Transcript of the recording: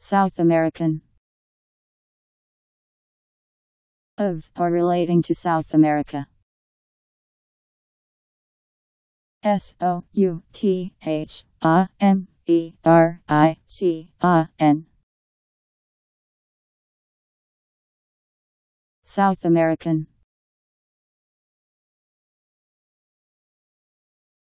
South American. Of or relating to South America. S O U T H A M E R I C A N. South American.